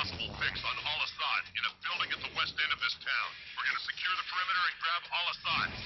Possible fix on Al-Assad in a building at the west end of this town. We're gonna secure the perimeter and grab Al-Assad.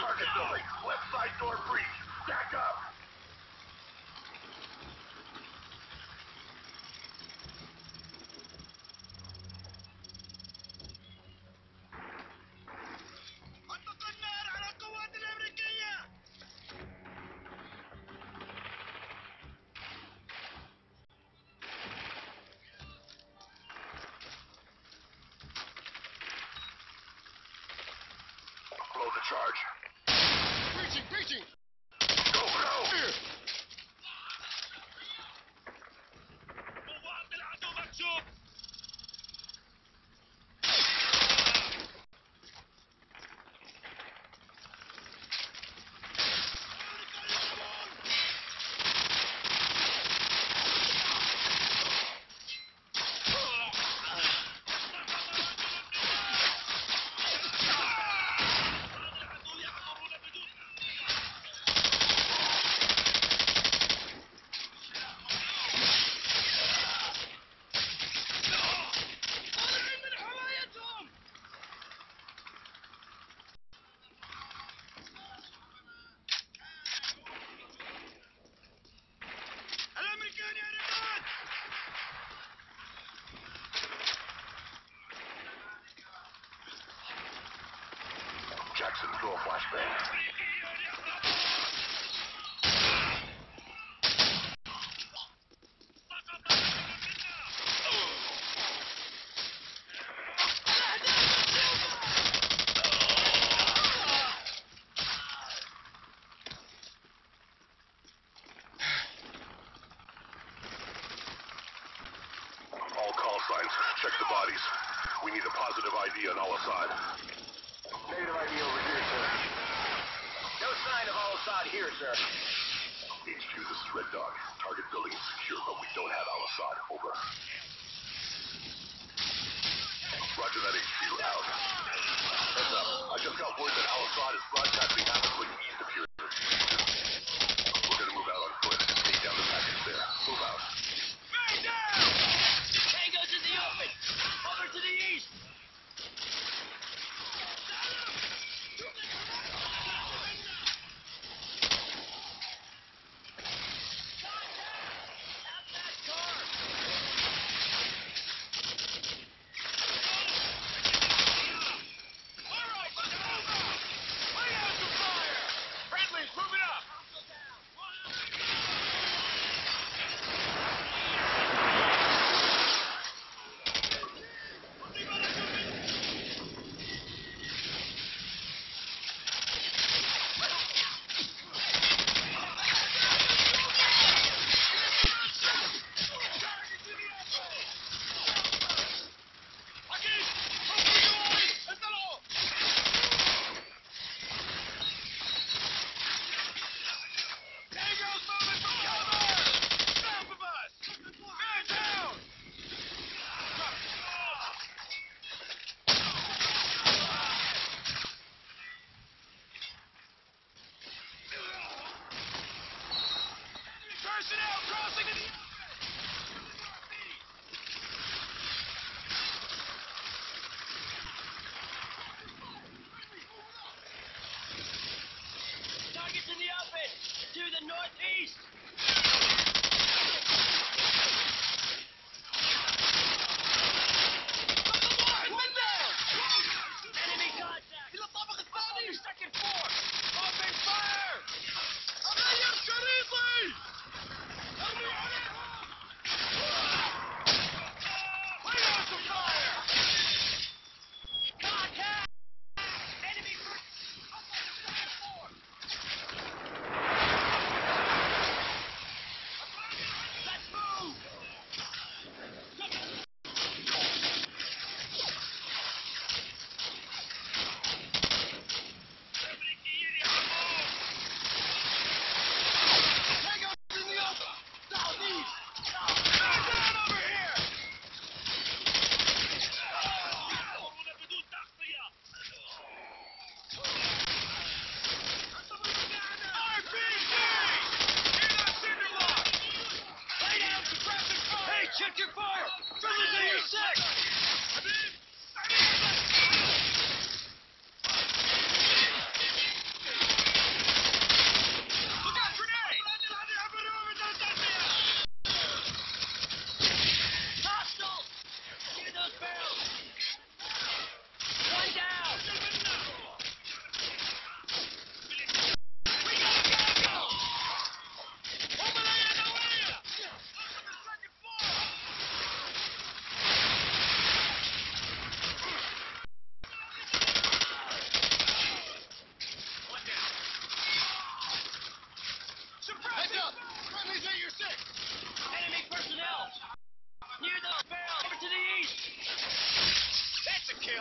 Target building. Side door breach. Stack up. Charge. Breaching, breaching! Go, go! Here. throw a flashbang. Check the bodies. We need a positive ID on al Assad. Negative ID over here, sir. No sign of Al-Assad here, sir. HQ, this is Red Dog. Target building is secure, but we don't have Al-Assad. Over. Roger that, HQ. Out. Heads up. I just got word that Al-Assad is broadcasting havoc east of here. سی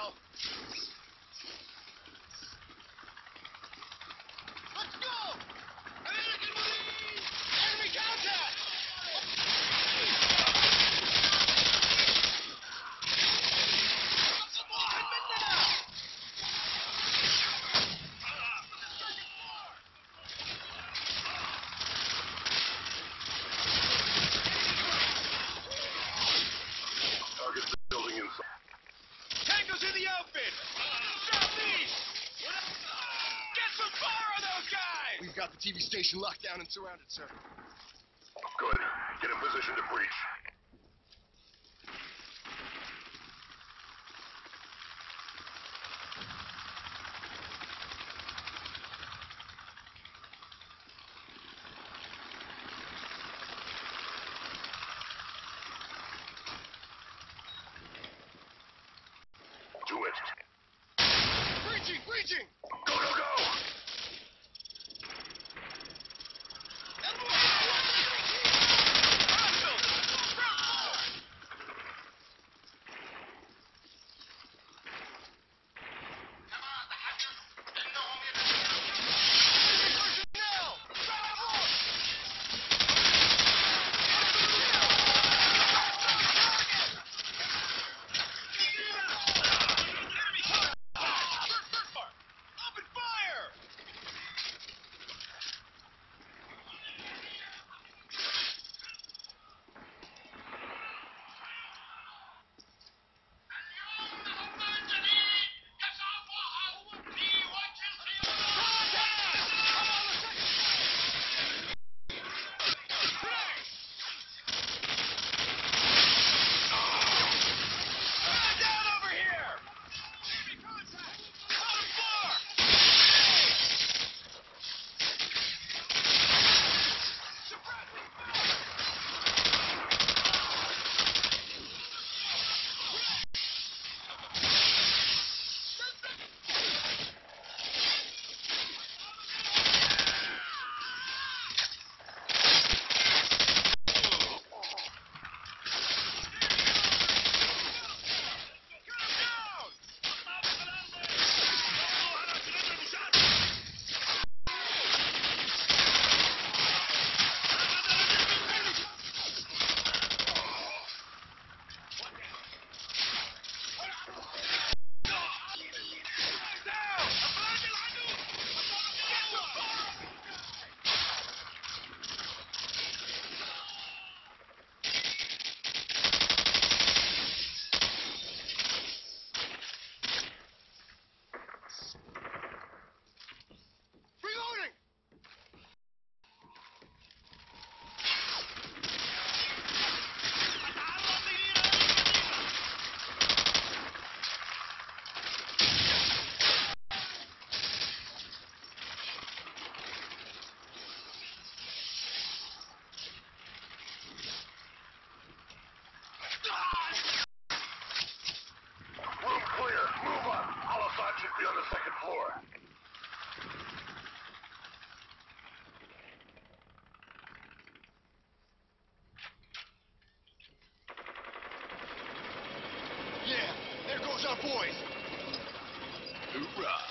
go. Let's go! American Marines! Enemy contact! the TV station locked down and surrounded, sir. Good. Get in position to breach. Do it. Breaching! Breaching! Boys. Hoorah!